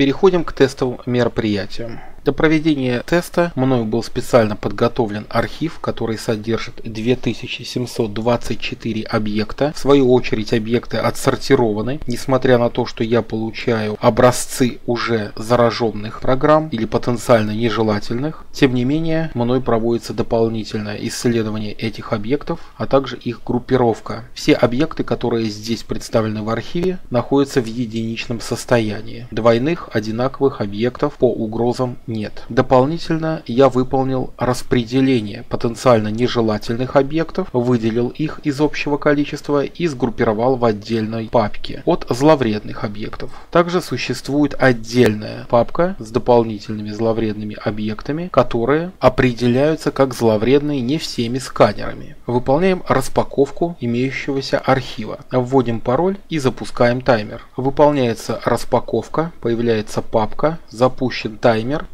Переходим к тестовым мероприятиям. Для проведения теста мною был специально подготовлен архив, который содержит 2724 объекта. В свою очередь объекты отсортированы, несмотря на то, что я получаю образцы уже зараженных программ или потенциально нежелательных. Тем не менее, мной проводится дополнительное исследование этих объектов, а также их группировка. Все объекты, которые здесь представлены в архиве, находятся в единичном состоянии. Двойных одинаковых объектов по угрозам нет. Дополнительно я выполнил распределение потенциально нежелательных объектов, выделил их из общего количества и сгруппировал в отдельной папке от зловредных объектов. Также существует отдельная папка с дополнительными зловредными объектами, которые определяются как зловредные не всеми сканерами. Выполняем распаковку имеющегося архива. Вводим пароль и запускаем таймер. Выполняется распаковка, появляется папка, запущен таймер,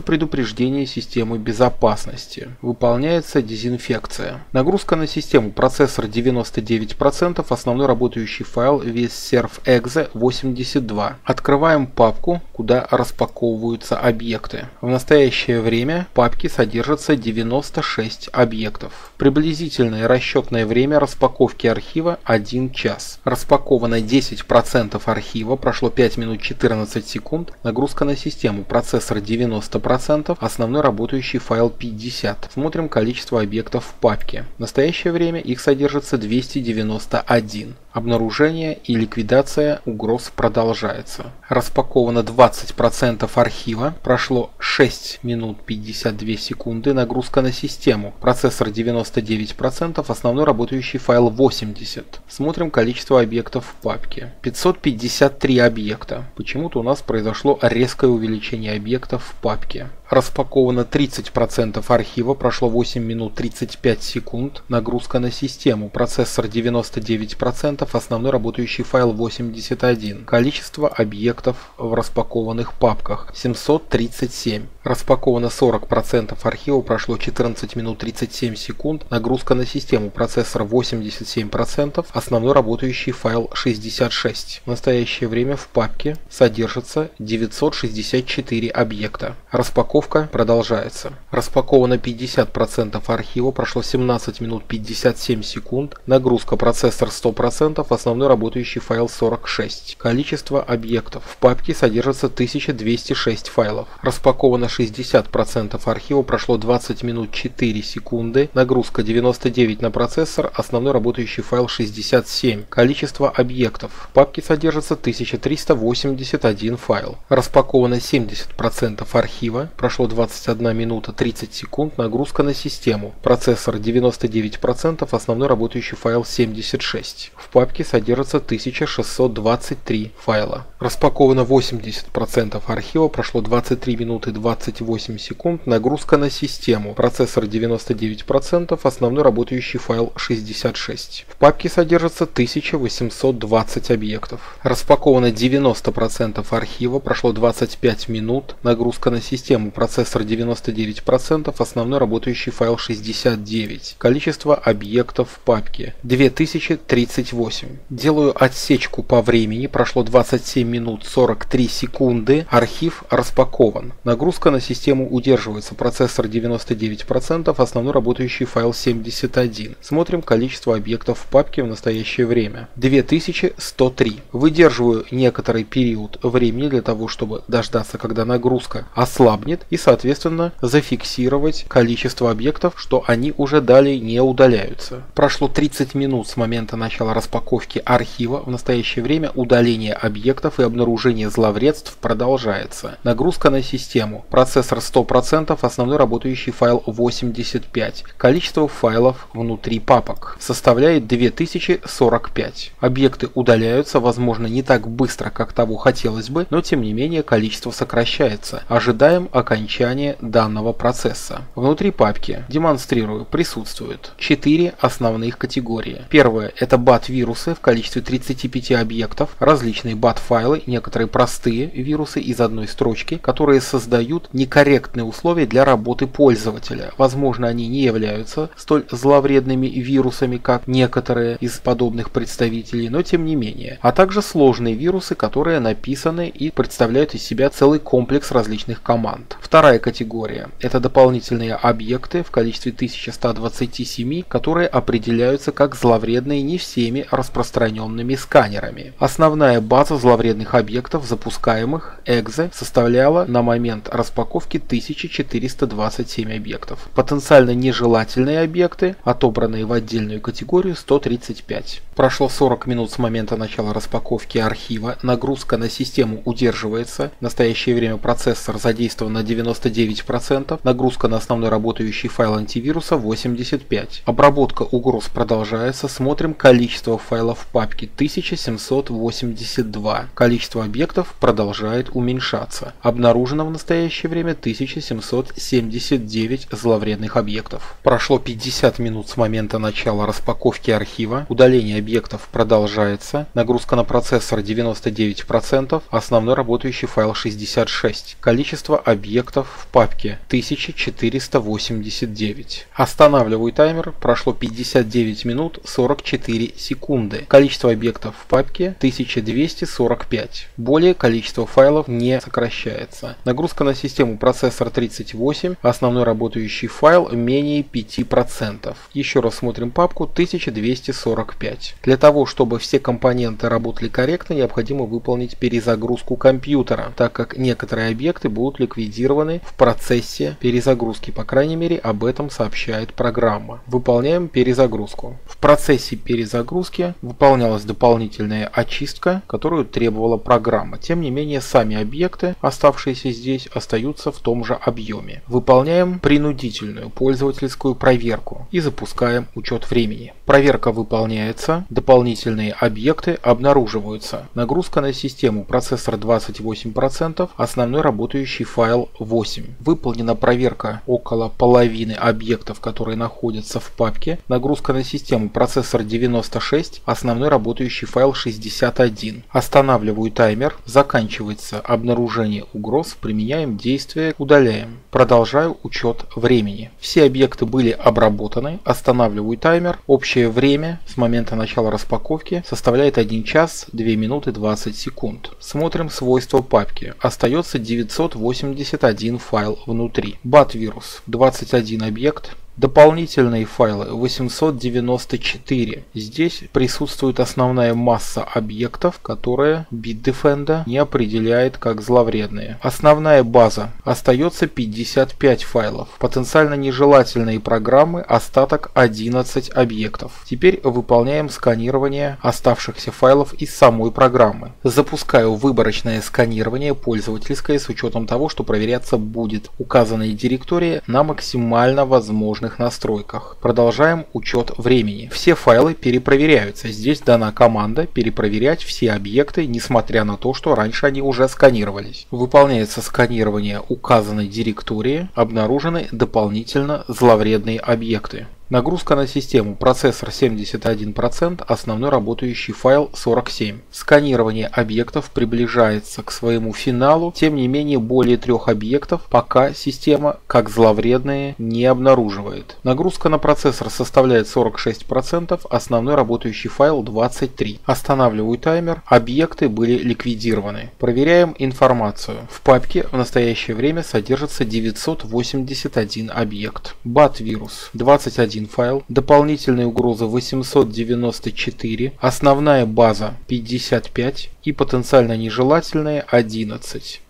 предупреждение системы безопасности. Выполняется дезинфекция. Нагрузка на систему. Процессор 99%, основной работающий файл весь servexe 82. Открываем папку, куда распаковываются объекты. В настоящее время в папке содержится 96 объектов. Приблизительное расчетное время распаковки архива 1 час. Распаковано 10% архива, прошло 5 минут 14 секунд. Нагрузка на систему. Процессор 90%, основной работающий файл 50. Смотрим количество объектов в папке. В настоящее время их содержится 291. Обнаружение и ликвидация угроз продолжается. Распаковано 20% архива, прошло 6 минут 52 секунды, нагрузка на систему. Процессор 99%, основной работающий файл 80. Смотрим количество объектов в папке. 553 объекта. Почему-то у нас произошло резкое увеличение объектов в папке. Распаковано 30% архива, прошло 8 минут 35 секунд, нагрузка на систему, процессор 99%, основной работающий файл 81, количество объектов в распакованных папках 737. Распаковано 40% архива, прошло 14 минут 37 секунд, нагрузка на систему, процессор 87%, основной работающий файл 66. В настоящее время в папке содержится 964 объекта. Распаковка продолжается. Распаковано 50% архива, прошло 17 минут 57 секунд, нагрузка процессор 100%, основной работающий файл 46. Количество объектов. В папке содержится 1206 файлов. Распаковано 60% архива, прошло 20 минут 4 секунды, нагрузка 99 на процессор, основной работающий файл 67. Количество объектов. В папке содержится 1381 файл. Распаковано 70% архива, прошло 21 минута 30 секунд, нагрузка на систему. Процессор 99%, основной работающий файл 76. В папке содержится 1623 файла. Распаковано 80% архива, прошло 23 минуты 28 секунд, нагрузка на систему. Процессор 99%, основной работающий файл 66. В папке содержится 1820 объектов. Распаковано 90% архива, прошло 25 минут, нагрузка на систему процессор 99%, основной работающий файл 69. Количество объектов в папке 2038. Делаю отсечку по времени, прошло 27 минут 43 секунды, архив распакован. Нагрузка на систему удерживается, процессор 99%, основной работающий файл 71. Смотрим количество объектов в папке в настоящее время. 2103. Выдерживаю некоторый период времени для того, чтобы дождаться, когда нагрузка ослабнет и, соответственно, зафиксировать количество объектов, что они уже далее не удаляются. Прошло 30 минут с момента начала распаковки архива. В настоящее время удаление объектов и обнаружение зловредств продолжается. Нагрузка на систему. Процессор 100%, основной работающий файл 85. Количество файлов внутри папок составляет 2045. Объекты удаляются, возможно, не так быстро, как того хотелось бы, но тем не менее количество сокращается. Ожидаем окончания данного процесса. Внутри папки, демонстрирую, присутствуют четыре основных категории. Первая – это BAT вирусы в количестве 35 объектов, различные BAT-файлы, некоторые простые вирусы из одной строчки, которые создают некорректные условия для работы пользователя. Возможно, они не являются столь зловредными вирусами, как некоторые из подобных представителей, но тем не менее. А также сложные вирусы, которые написаны и представляют из себя целый комплекс различных команд. Вторая категория – это дополнительные объекты в количестве 1127, которые определяются как зловредные не всеми распространенными сканерами. Основная база зловредных объектов, запускаемых EXE, составляла на момент распаковки 1427 объектов. Потенциально нежелательные объекты, отобранные в отдельную категорию 135. Прошло 40 минут с момента начала распаковки архива, нагрузка на систему удерживается, в настоящее время процессор задействован на 99%, нагрузка на основной работающий файл антивируса 85%. Обработка угроз продолжается, смотрим количество файлов в папке 1782. Количество объектов продолжает уменьшаться. Обнаружено в настоящее время 1779 зловредных объектов. Прошло 50 минут с момента начала распаковки архива, удаление объектов продолжается, нагрузка на процессор 99%, основной работающий файл 66. Количество объектов в папке 1489. Останавливаю таймер, прошло 59 минут 44 секунды. Количество объектов в папке 1245. Более количество файлов не сокращается. Нагрузка на систему процессор 38, основной работающий файл менее 5%. Еще раз смотрим папку 1245. Для того, чтобы все компоненты работали корректно, необходимо выполнить перезагрузку компьютера, так как некоторые объекты будут ликвидированы в процессе перезагрузки. По крайней мере, об этом сообщает программа. Выполняем перезагрузку. В процессе перезагрузки выполнялась дополнительная очистка, которую требовала программа. Тем не менее, сами объекты, оставшиеся здесь, остаются в том же объеме. Выполняем принудительную пользовательскую проверку и запускаем учет времени. Проверка выполняется, дополнительные объекты обнаруживаются. Нагрузка на систему процессор 28%, основной работающий файл 8. Выполнена проверка около половины объектов, которые находятся в папке. Нагрузка на систему процессор 96, основной работающий файл 61. Останавливаю таймер, заканчивается обнаружение угроз, применяем действие, удаляем. Продолжаю учет времени. Все объекты были обработаны, останавливаю таймер. Общее время с момента начала распаковки составляет 1 час 2 минуты 20 секунд. Смотрим свойства папки. Остается 981 файл внутри. BAT-вирус 21 объект, Дополнительные файлы 894. Здесь присутствует основная масса объектов, которые Bitdefender не определяет как зловредные. Основная база. Остается 55 файлов. Потенциально нежелательные программы остаток 11 объектов. Теперь выполняем сканирование оставшихся файлов из самой программы. Запускаю выборочное сканирование пользовательское с учетом того, что проверяться будет указанная директория на максимально возможных дополнительных настройках. Продолжаем учет времени. Все файлы перепроверяются. Здесь дана команда перепроверять все объекты, несмотря на то, что раньше они уже сканировались. Выполняется сканирование указанной директории. Обнаружены дополнительно зловредные объекты. Нагрузка на систему процессор 71%, основной работающий файл 47. Сканирование объектов приближается к своему финалу, тем не менее более трех объектов пока система как зловредные не обнаруживает. Нагрузка на процессор составляет 46%, основной работающий файл 23. Останавливаю таймер, объекты были ликвидированы. Проверяем информацию. В папке в настоящее время содержится 981 объект. BAT-вирус 21 один файл, дополнительные угрозы 894, основная база 55 и потенциально нежелательные 11.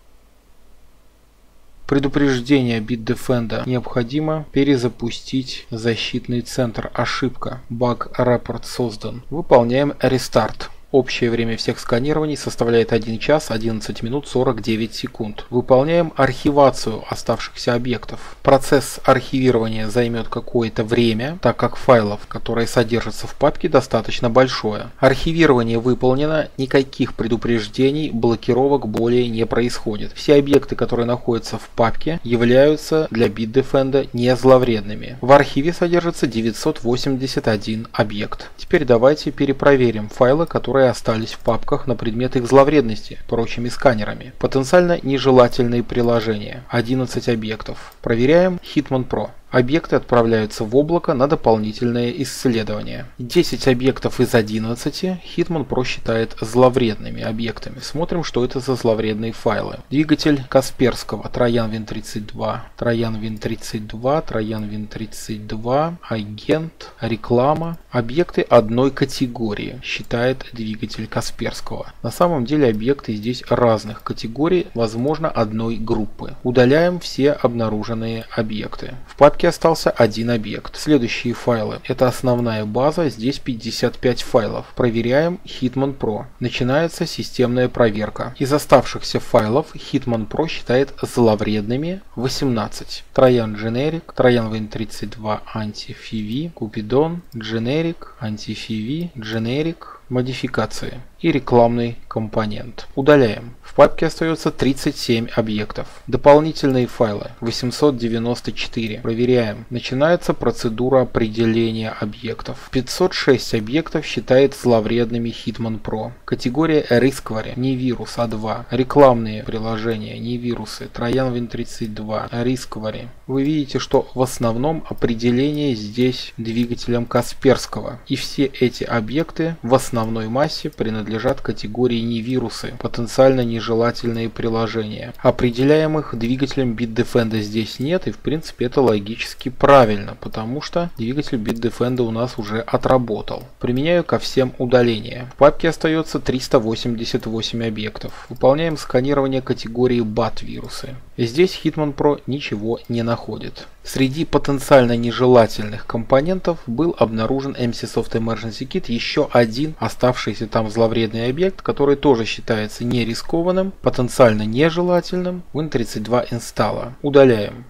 Предупреждение Bitdefender. Необходимо перезапустить защитный центр. Ошибка. Баг рапорт создан. Выполняем рестарт. Общее время всех сканирований составляет 1 час 11 минут 49 секунд. Выполняем архивацию оставшихся объектов. Процесс архивирования займет какое-то время, так как файлов, которые содержатся в папке, достаточно большое. Архивирование выполнено, никаких предупреждений, блокировок более не происходит. Все объекты, которые находятся в папке, являются для Bitdefend не зловредными. В архиве содержится 981 объект. Теперь давайте перепроверим файлы, которые которые остались в папках на предмет их зловредности прочими сканерами. Потенциально нежелательные приложения. 11 объектов. Проверяем Hitman Pro. Объекты отправляются в облако на дополнительное исследование. 10 объектов из 11 Hitman Pro считает зловредными объектами. Смотрим, что это за зловредные файлы. Двигатель Касперского, Троян Вин32, Троян Вин32, Троян Вин32, агент, реклама. Объекты одной категории, считает двигатель Касперского. На самом деле объекты здесь разных категорий, возможно одной группы. Удаляем все обнаруженные объекты. В папке папке остался один объект. Следующие файлы. Это основная база, здесь 55 файлов. Проверяем Hitman Pro. Начинается системная проверка. Из оставшихся файлов Hitman Pro считает зловредными 18. Троян Generic, Троян Win32 Anti-FIV, Cupidon, Generic, Anti-FIV, Generic, модификации и рекламный компонент. Удаляем. Папке остается 37 объектов. Дополнительные файлы 894. Проверяем. Начинается процедура определения объектов. 506 объектов считает зловредными Hitman Pro. Категория Risquary, не вирус А2. Рекламные приложения, не вирусы. Троян Win32, Risquary. Вы видите, что в основном определение здесь двигателем Касперского. И все эти объекты в основной массе принадлежат категории не вирусы, потенциально нежелательные приложения. Определяемых двигателем Bitdefend здесь нет и в принципе это логически правильно, потому что двигатель Bitdefend у нас уже отработал. Применяю ко всем удаление. В папке остается 388 объектов. Выполняем сканирование категории BAT вирусы. Здесь Hitman Pro ничего не находит. Среди потенциально нежелательных компонентов был обнаружен MCSoft Emergency Kit, еще один оставшийся там зловредный объект, который тоже считается не рискованным, потенциально нежелательным, Win32 инсталла. Удаляем.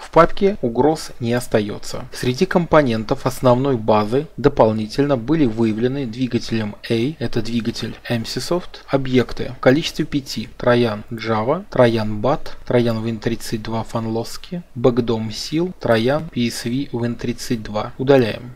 В папке угроз не остается. Среди компонентов основной базы дополнительно были выявлены двигателем A, это двигатель MCSoft, объекты в количестве 5. Троян Java, Троян BAT, Троян Win32 Fanlosky, Backdom Seal, Троян PSV Win32. Удаляем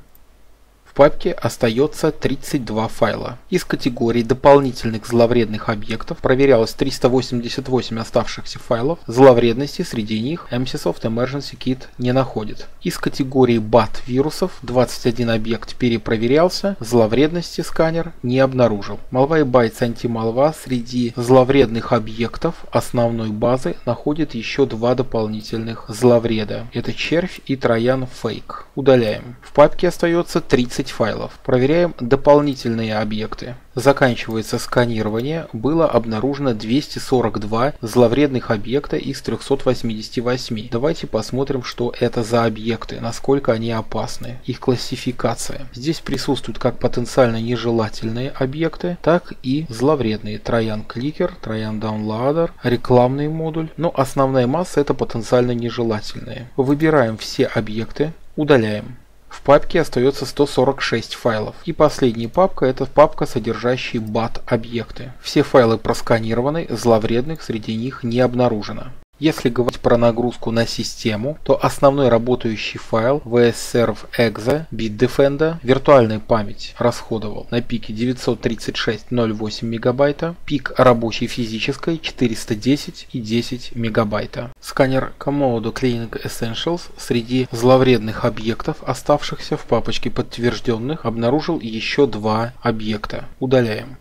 папке остается 32 файла. Из категории дополнительных зловредных объектов проверялось 388 оставшихся файлов. Зловредности среди них MCSoft Emergency Kit не находит. Из категории BAT вирусов 21 объект перепроверялся, зловредности сканер не обнаружил. Malwarebytes антималва среди зловредных объектов основной базы находит еще два дополнительных зловреда. Это червь и троян фейк. Удаляем. В папке остается 30 10 файлов. Проверяем дополнительные объекты. Заканчивается сканирование. Было обнаружено 242 зловредных объекта из 388. Давайте посмотрим, что это за объекты, насколько они опасны. Их классификация. Здесь присутствуют как потенциально нежелательные объекты, так и зловредные. Троян кликер, троян даунладер, рекламный модуль. Но основная масса это потенциально нежелательные. Выбираем все объекты, удаляем. В папке остается 146 файлов. И последняя папка это папка, содержащая BAT объекты. Все файлы просканированы, зловредных среди них не обнаружено. Если говорить про нагрузку на систему, то основной работающий файл vsserv.exe Bitdefender виртуальная память расходовал на пике 936,08 мегабайта, пик рабочей физической 410 и 10 мегабайта. Сканер Komodo Cleaning Essentials среди зловредных объектов, оставшихся в папочке подтвержденных, обнаружил еще два объекта. Удаляем.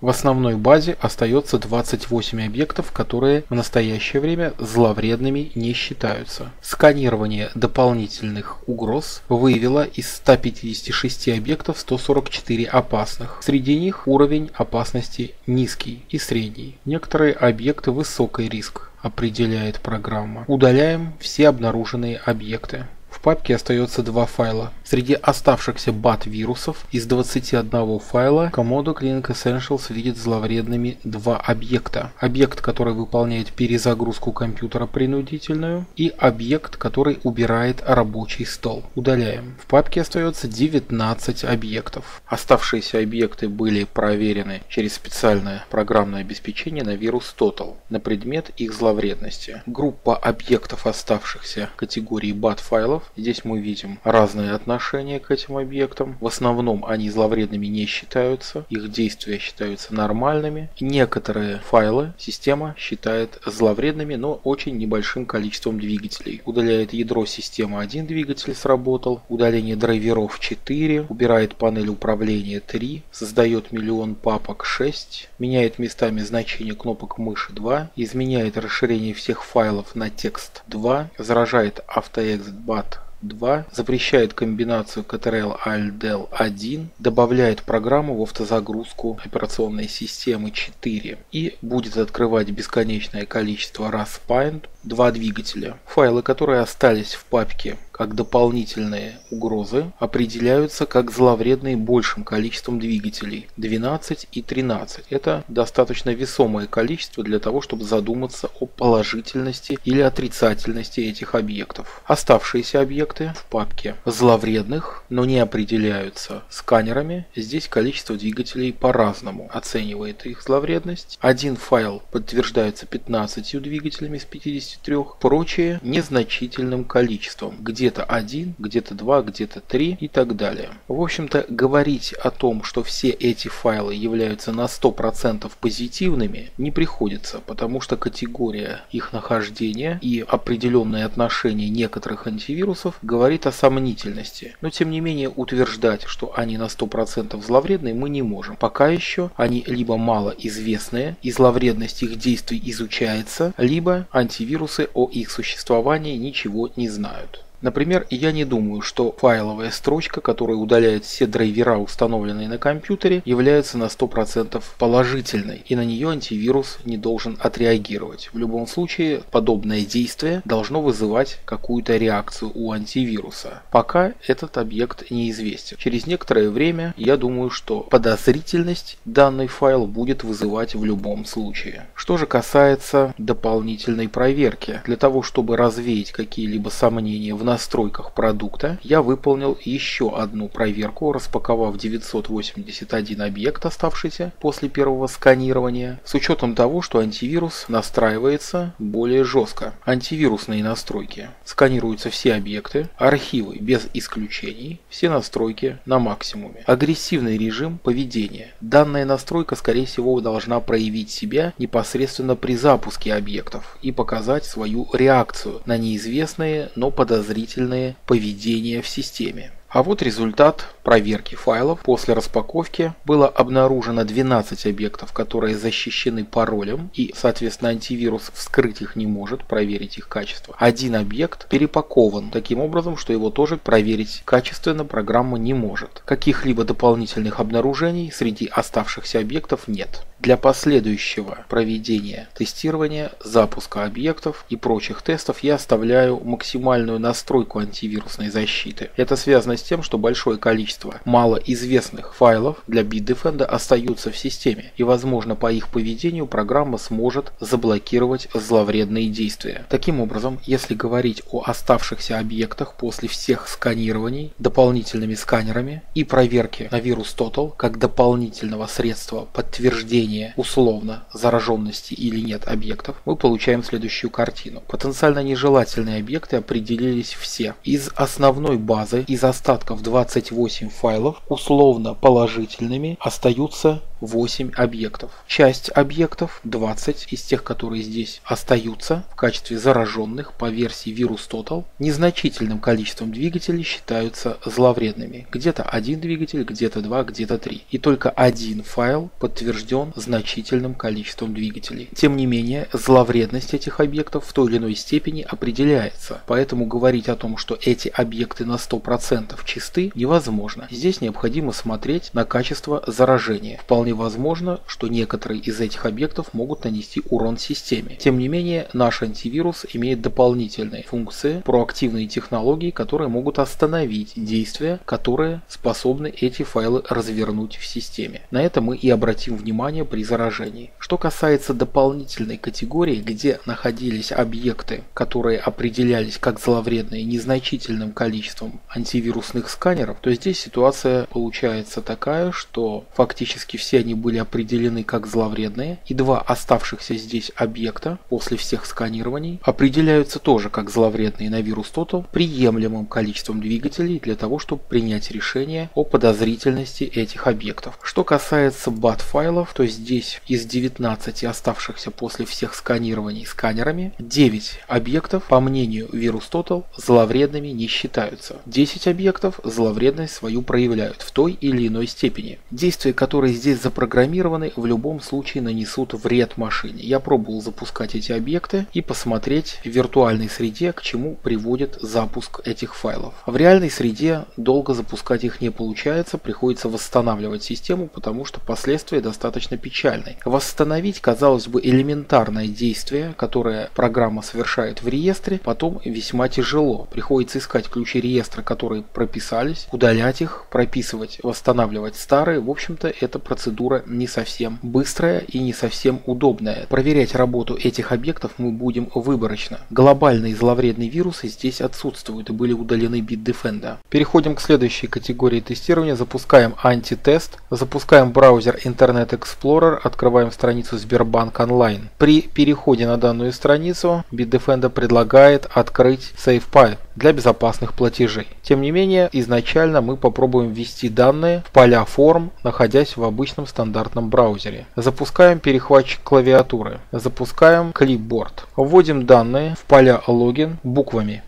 В основной базе остается 28 объектов, которые в настоящее время зловредными не считаются. Сканирование дополнительных угроз выявило из 156 объектов 144 опасных. Среди них уровень опасности низкий и средний. Некоторые объекты высокий риск определяет программа. Удаляем все обнаруженные объекты. В папке остается два файла. Среди оставшихся бат-вирусов из 21 файла Komodo Clinic Essentials видит зловредными два объекта. Объект, который выполняет перезагрузку компьютера принудительную и объект, который убирает рабочий стол. Удаляем. В папке остается 19 объектов. Оставшиеся объекты были проверены через специальное программное обеспечение на вирус Total на предмет их зловредности. Группа объектов оставшихся категории BAT файлов. Здесь мы видим разные отношения к этим объектам. В основном они зловредными не считаются, их действия считаются нормальными. Некоторые файлы система считает зловредными, но очень небольшим количеством двигателей. Удаляет ядро системы один двигатель сработал, удаление драйверов 4, убирает панель управления 3, создает миллион папок 6, меняет местами значения кнопок мыши 2, изменяет расширение всех файлов на текст 2, заражает AutoExit BAT 2 запрещает комбинацию Ctrl Alt Del 1, добавляет программу в автозагрузку операционной системы 4 и будет открывать бесконечное количество раз Paint два двигателя. Файлы, которые остались в папке как дополнительные угрозы, определяются как зловредные большим количеством двигателей 12 и 13. Это достаточно весомое количество для того, чтобы задуматься о положительности или отрицательности этих объектов. Оставшиеся объекты в папке зловредных, но не определяются сканерами. Здесь количество двигателей по-разному оценивает их зловредность. Один файл подтверждается 15 двигателями с 50 53, прочие незначительным количеством. Где-то один, где-то два, где-то три и так далее. В общем-то, говорить о том, что все эти файлы являются на 100% позитивными, не приходится, потому что категория их нахождения и определенное отношение некоторых антивирусов говорит о сомнительности. Но тем не менее утверждать, что они на 100% зловредные, мы не можем. Пока еще они либо мало известные, и зловредность их действий изучается, либо антивирус вирусы о их существовании ничего не знают. Например, я не думаю, что файловая строчка, которая удаляет все драйвера, установленные на компьютере, является на 100% положительной, и на нее антивирус не должен отреагировать. В любом случае, подобное действие должно вызывать какую-то реакцию у антивируса. Пока этот объект неизвестен. Через некоторое время я думаю, что подозрительность данный файл будет вызывать в любом случае. Что же касается дополнительной проверки, для того чтобы развеять какие-либо сомнения в настройках продукта я выполнил еще одну проверку, распаковав 981 объект, оставшийся после первого сканирования, с учетом того, что антивирус настраивается более жестко. Антивирусные настройки. Сканируются все объекты, архивы без исключений, все настройки на максимуме. Агрессивный режим поведения. Данная настройка, скорее всего, должна проявить себя непосредственно при запуске объектов и показать свою реакцию на неизвестные, но подозрительные подозрительное поведение в системе. А вот результат проверки файлов. После распаковки было обнаружено 12 объектов, которые защищены паролем и, соответственно, антивирус вскрыть их не может, проверить их качество. Один объект перепакован таким образом, что его тоже проверить качественно программа не может. Каких-либо дополнительных обнаружений среди оставшихся объектов нет. Для последующего проведения тестирования, запуска объектов и прочих тестов я оставляю максимальную настройку антивирусной защиты. Это связано с тем, что большое количество малоизвестных файлов для Bitdefend остаются в системе и возможно по их поведению программа сможет заблокировать зловредные действия. Таким образом, если говорить о оставшихся объектах после всех сканирований дополнительными сканерами и проверки на вирус Total как дополнительного средства подтверждения условно зараженности или нет объектов, мы получаем следующую картину. Потенциально нежелательные объекты определились все. Из основной базы, из остатков 28 файлов, условно положительными остаются 8 объектов. Часть объектов, 20 из тех, которые здесь остаются в качестве зараженных по версии Virus Total, незначительным количеством двигателей считаются зловредными. Где-то один двигатель, где-то два, где-то три. И только один файл подтвержден значительным количеством двигателей. Тем не менее, зловредность этих объектов в той или иной степени определяется. Поэтому говорить о том, что эти объекты на 100% чисты, невозможно. Здесь необходимо смотреть на качество заражения. Вполне вполне возможно, что некоторые из этих объектов могут нанести урон системе. Тем не менее, наш антивирус имеет дополнительные функции, проактивные технологии, которые могут остановить действия, которые способны эти файлы развернуть в системе. На это мы и обратим внимание при заражении. Что касается дополнительной категории, где находились объекты, которые определялись как зловредные незначительным количеством антивирусных сканеров, то здесь ситуация получается такая, что фактически все они были определены как зловредные, и два оставшихся здесь объекта после всех сканирований определяются тоже как зловредные на вирус Total приемлемым количеством двигателей для того, чтобы принять решение о подозрительности этих объектов. Что касается BAT файлов, то здесь из 19 оставшихся после всех сканирований сканерами, 9 объектов, по мнению VirusTotal, зловредными не считаются. 10 объектов зловредность свою проявляют в той или иной степени. Действия, которые здесь запрограммированы, в любом случае нанесут вред машине. Я пробовал запускать эти объекты и посмотреть в виртуальной среде, к чему приводит запуск этих файлов. В реальной среде долго запускать их не получается, приходится восстанавливать систему, потому что последствия достаточно печальны. Восстановить, казалось бы, элементарное действие, которое программа совершает в реестре, потом весьма тяжело. Приходится искать ключи реестра, которые прописались, удалять их, прописывать, восстанавливать старые. В общем-то, эта процедура не совсем быстрая и не совсем удобная. Проверять работу этих объектов мы будем выборочно. Глобальные зловредные вирусы здесь отсутствуют и были удалены Bitdefender. Переходим к следующей категории тестирования. Запускаем антитест. Запускаем браузер Internet Explorer. Открываем страницу Сбербанк онлайн. При переходе на данную страницу Bitdefender предлагает открыть SafePy для безопасных платежей. Тем не менее, изначально мы попробуем ввести данные в поля форм, находясь в обычном стандартном браузере. Запускаем перехватчик клавиатуры. Запускаем клипборд. Вводим данные в поля логин буквами.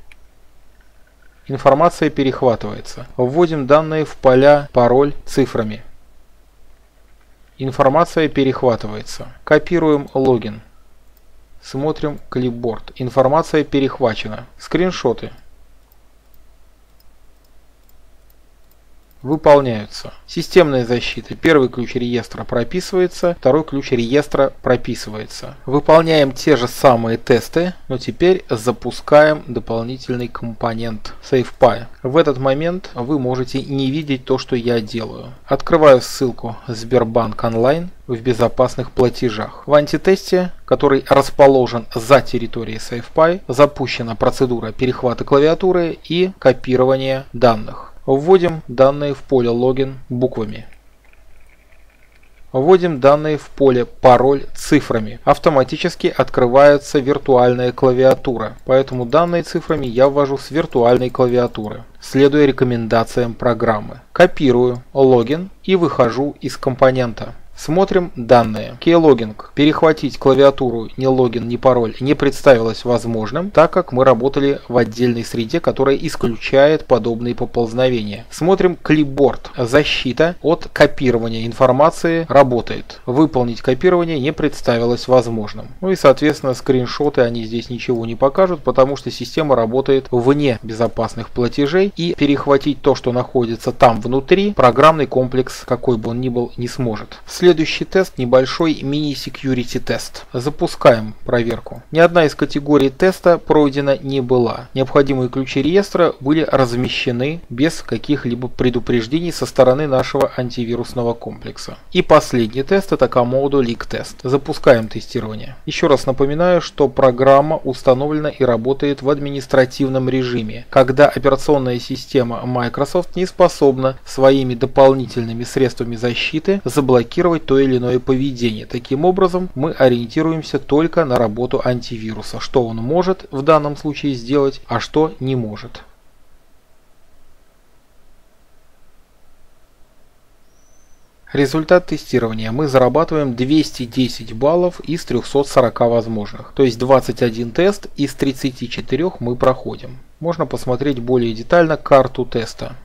Информация перехватывается. Вводим данные в поля пароль цифрами. Информация перехватывается. Копируем логин. Смотрим клипборд. Информация перехвачена. Скриншоты. Выполняются. Системная защита. Первый ключ реестра прописывается, второй ключ реестра прописывается. Выполняем те же самые тесты, но теперь запускаем дополнительный компонент SafePy. В этот момент вы можете не видеть то, что я делаю. Открываю ссылку Сбербанк онлайн в безопасных платежах. В антитесте, который расположен за территорией SafePy, запущена процедура перехвата клавиатуры и копирования данных. Вводим данные в поле логин буквами. Вводим данные в поле пароль цифрами. Автоматически открывается виртуальная клавиатура, поэтому данные цифрами я ввожу с виртуальной клавиатуры, следуя рекомендациям программы. Копирую логин и выхожу из компонента. Смотрим данные. Keyloging. Перехватить клавиатуру ни логин, ни пароль не представилось возможным, так как мы работали в отдельной среде, которая исключает подобные поползновения. Смотрим клипборд. Защита от копирования информации работает. Выполнить копирование не представилось возможным. Ну и соответственно скриншоты они здесь ничего не покажут, потому что система работает вне безопасных платежей и перехватить то, что находится там внутри, программный комплекс, какой бы он ни был, не сможет. Следующий тест небольшой мини-security тест. Запускаем проверку. Ни одна из категорий теста пройдена не была. Необходимые ключи реестра были размещены без каких-либо предупреждений со стороны нашего антивирусного комплекса. И последний тест это Komodo Leak тест. Запускаем тестирование. Еще раз напоминаю, что программа установлена и работает в административном режиме, когда операционная система Microsoft не способна своими дополнительными средствами защиты заблокировать контролировать то или иное поведение. Таким образом, мы ориентируемся только на работу антивируса, что он может в данном случае сделать, а что не может. Результат тестирования. Мы зарабатываем 210 баллов из 340 возможных. То есть 21 тест из 34 мы проходим. Можно посмотреть более детально карту теста.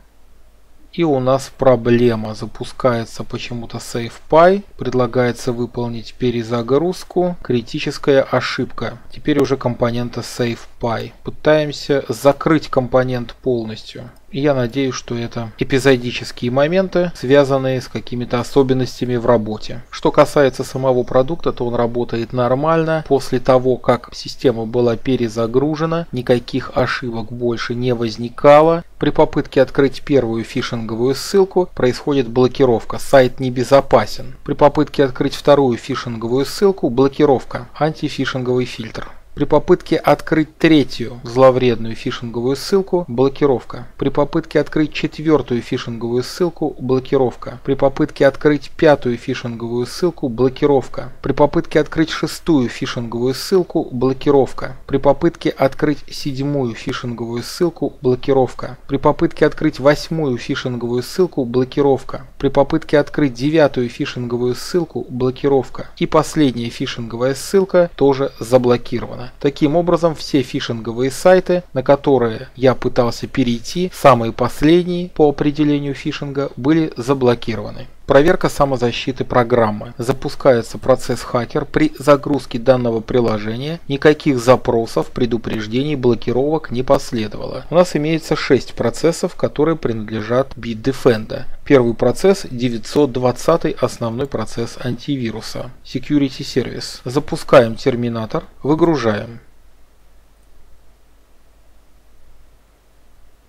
И у нас проблема. Запускается почему-то SafePy. Предлагается выполнить перезагрузку. Критическая ошибка. Теперь уже компонента SafePy SafePy. Пытаемся закрыть компонент полностью. Я надеюсь, что это эпизодические моменты, связанные с какими-то особенностями в работе. Что касается самого продукта, то он работает нормально. После того, как система была перезагружена, никаких ошибок больше не возникало. При попытке открыть первую фишинговую ссылку происходит блокировка. Сайт небезопасен. При попытке открыть вторую фишинговую ссылку блокировка. Антифишинговый фильтр. При попытке открыть третью зловредную фишинговую ссылку – блокировка. При попытке открыть четвертую фишинговую ссылку – блокировка. При попытке открыть пятую фишинговую ссылку – блокировка. При попытке открыть шестую фишинговую ссылку – блокировка. При попытке открыть седьмую фишинговую ссылку – блокировка. При попытке открыть восьмую фишинговую ссылку – блокировка. При попытке открыть девятую фишинговую ссылку – блокировка. И последняя фишинговая ссылка тоже заблокирована. Таким образом, все фишинговые сайты, на которые я пытался перейти, самые последние по определению фишинга, были заблокированы. Проверка самозащиты программы. Запускается процесс хакер при загрузке данного приложения. Никаких запросов, предупреждений, блокировок не последовало. У нас имеется 6 процессов, которые принадлежат Bitdefender. Первый процесс 920 основной процесс антивируса. Security Service. Запускаем терминатор, выгружаем.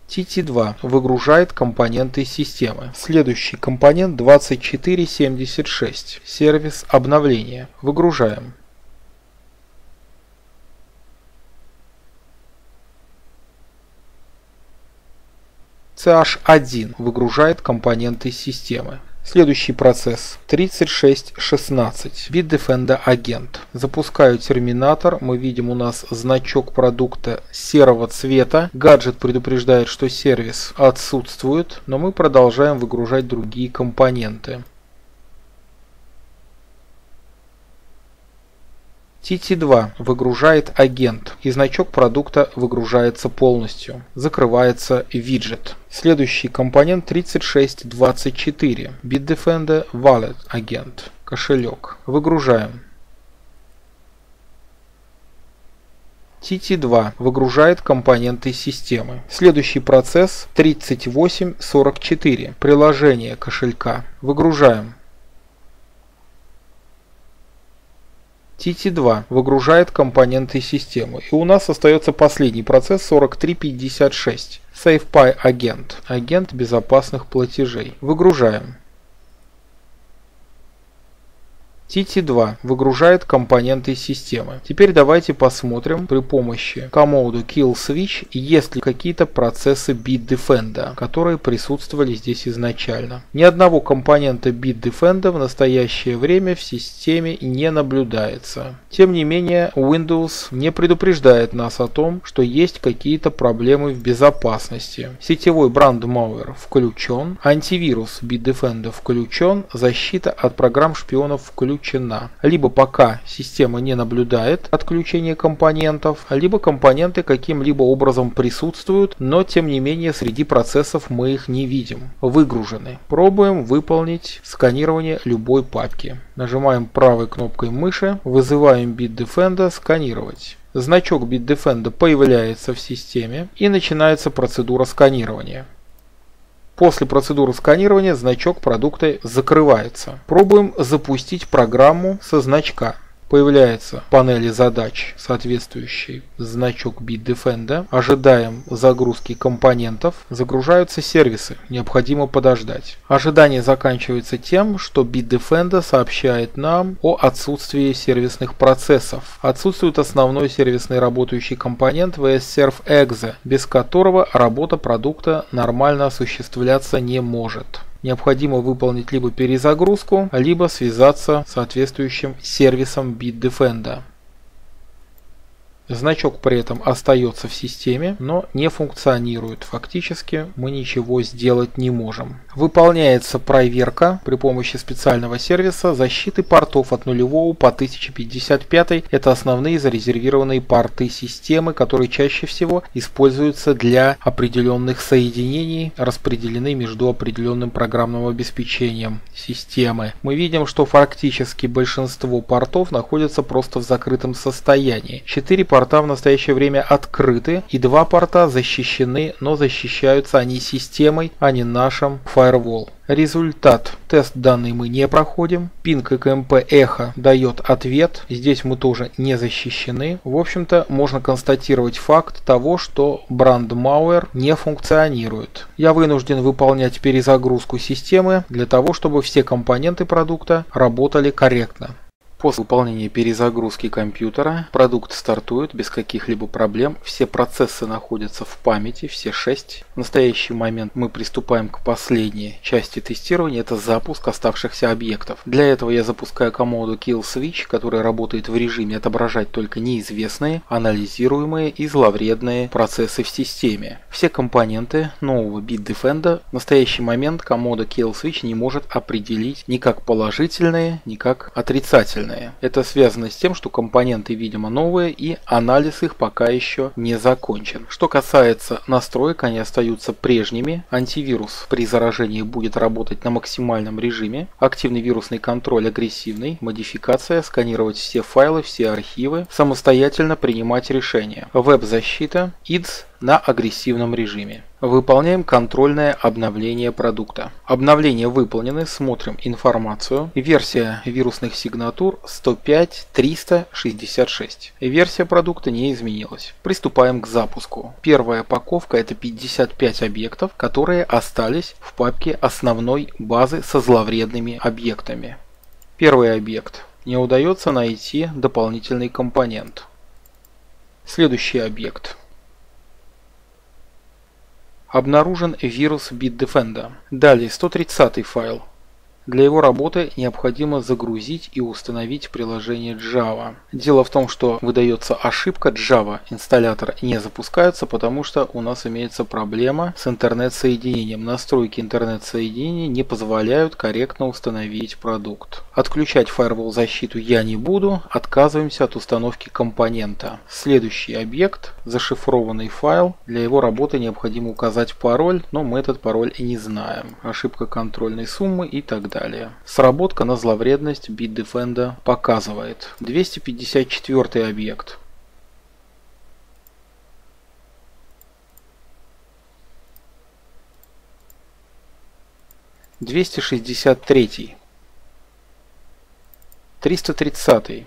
TT2 выгружает компоненты системы. Следующий компонент 2476. Сервис обновления. Выгружаем. CH1 выгружает компоненты системы. Следующий процесс 3616 Bitdefender агент. Запускаю терминатор. Мы видим у нас значок продукта серого цвета. Гаджет предупреждает, что сервис отсутствует, но мы продолжаем выгружать другие компоненты. TT2 выгружает агент и значок продукта выгружается полностью. Закрывается виджет. Следующий компонент 3624. Bitdefender Wallet агент. Кошелек. Выгружаем. TT2 выгружает компоненты системы. Следующий процесс 3844. Приложение кошелька. Выгружаем. TT2 выгружает компоненты системы. И у нас остается последний процесс 4356. SafePy агент. Агент безопасных платежей. Выгружаем. TT2 выгружает компоненты системы. Теперь давайте посмотрим при помощи комоду kill switch есть ли какие-то процессы Bitdefender, которые присутствовали здесь изначально. Ни одного компонента Bitdefender в настоящее время в системе не наблюдается. Тем не менее Windows не предупреждает нас о том, что есть какие-то проблемы в безопасности. Сетевой брандмауэр включен, антивирус Bitdefender включен, защита от программ шпионов включена отключена. Либо пока система не наблюдает отключение компонентов, либо компоненты каким-либо образом присутствуют, но тем не менее среди процессов мы их не видим. Выгружены. Пробуем выполнить сканирование любой папки. Нажимаем правой кнопкой мыши, вызываем Bitdefender сканировать. Значок Bitdefender появляется в системе и начинается процедура сканирования. После процедуры сканирования значок продукта закрывается. Пробуем запустить программу со значка. Появляется в панели задач соответствующий значок Bitdefender. Ожидаем загрузки компонентов. Загружаются сервисы. Необходимо подождать. Ожидание заканчивается тем, что Bitdefender сообщает нам о отсутствии сервисных процессов. Отсутствует основной сервисный работающий компонент VSServe Exe, без которого работа продукта нормально осуществляться не может необходимо выполнить либо перезагрузку, либо связаться с соответствующим сервисом Bitdefender. Значок при этом остается в системе, но не функционирует. Фактически мы ничего сделать не можем. Выполняется проверка при помощи специального сервиса защиты портов от 0 по 1055. Это основные зарезервированные порты системы, которые чаще всего используются для определенных соединений, распределены между определенным программным обеспечением системы. Мы видим, что фактически большинство портов находятся просто в закрытом состоянии. 4 порта порта в настоящее время открыты и два порта защищены, но защищаются они системой, а не нашим firewall. Результат. Тест данный мы не проходим. Пинг КМП эхо дает ответ. Здесь мы тоже не защищены. В общем-то, можно констатировать факт того, что брандмауэр не функционирует. Я вынужден выполнять перезагрузку системы для того, чтобы все компоненты продукта работали корректно. После выполнения перезагрузки компьютера продукт стартует без каких-либо проблем, все процессы находятся в памяти, все шесть. В настоящий момент мы приступаем к последней части тестирования, это запуск оставшихся объектов. Для этого я запускаю команду Kill Switch, которая работает в режиме отображать только неизвестные, анализируемые и зловредные процессы в системе. Все компоненты нового Bitdefender в настоящий момент комода Kill Switch не может определить ни как положительные, ни как отрицательные уникальные. Это связано с тем, что компоненты, видимо, новые и анализ их пока еще не закончен. Что касается настроек, они остаются прежними. Антивирус при заражении будет работать на максимальном режиме. Активный вирусный контроль агрессивный. Модификация, сканировать все файлы, все архивы. Самостоятельно принимать решения. Веб-защита, IDS на агрессивном режиме. Выполняем контрольное обновление продукта. Обновления выполнены, смотрим информацию. Версия вирусных сигнатур 105.366. Версия продукта не изменилась. Приступаем к запуску. Первая упаковка это 55 объектов, которые остались в папке основной базы со зловредными объектами. Первый объект. Не удается найти дополнительный компонент. Следующий объект. Обнаружен вирус Bitdefender. Далее 130 файл. Для его работы необходимо загрузить и установить приложение Java. Дело в том, что выдается ошибка Java, инсталлятор не запускается, потому что у нас имеется проблема с интернет-соединением. Настройки интернет-соединения не позволяют корректно установить продукт. Отключать Firewall защиту я не буду, отказываемся от установки компонента. Следующий объект, зашифрованный файл. Для его работы необходимо указать пароль, но мы этот пароль не знаем. Ошибка контрольной суммы и так далее далее. Сработка на зловредность Bitdefender показывает. 254 объект. Двести шестьдесят третий. Триста тридцатый.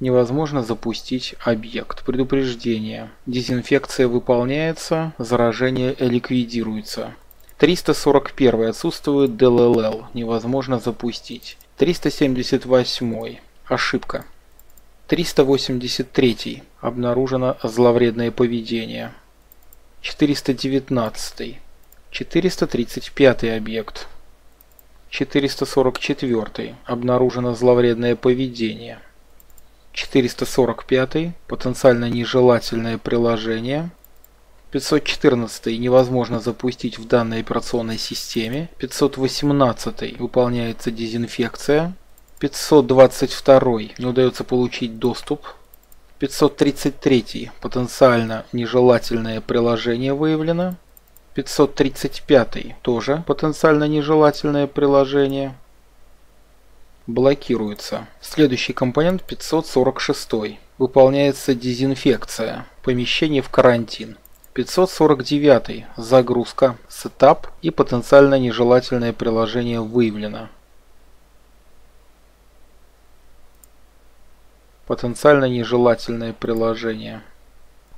Невозможно запустить объект. Предупреждение. Дезинфекция выполняется, заражение ликвидируется. 341 отсутствует DLL, невозможно запустить. 378 ошибка. 383 обнаружено зловредное поведение. 419 435 объект. 444 обнаружено зловредное поведение. 445 потенциально нежелательное приложение. 514 невозможно запустить в данной операционной системе. 518 выполняется дезинфекция. 522 не удается получить доступ. 533 потенциально нежелательное приложение выявлено. 535 тоже потенциально нежелательное приложение. Блокируется. Следующий компонент 546. Выполняется дезинфекция. Помещение в карантин. 549. Загрузка, setup и потенциально нежелательное приложение выявлено. Потенциально нежелательное приложение.